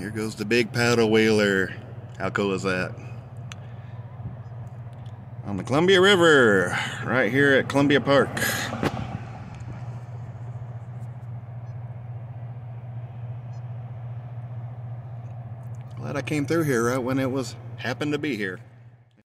Here goes the big paddle wheeler. How cool is that? On the Columbia River, right here at Columbia Park. Glad I came through here right when it was happened to be here.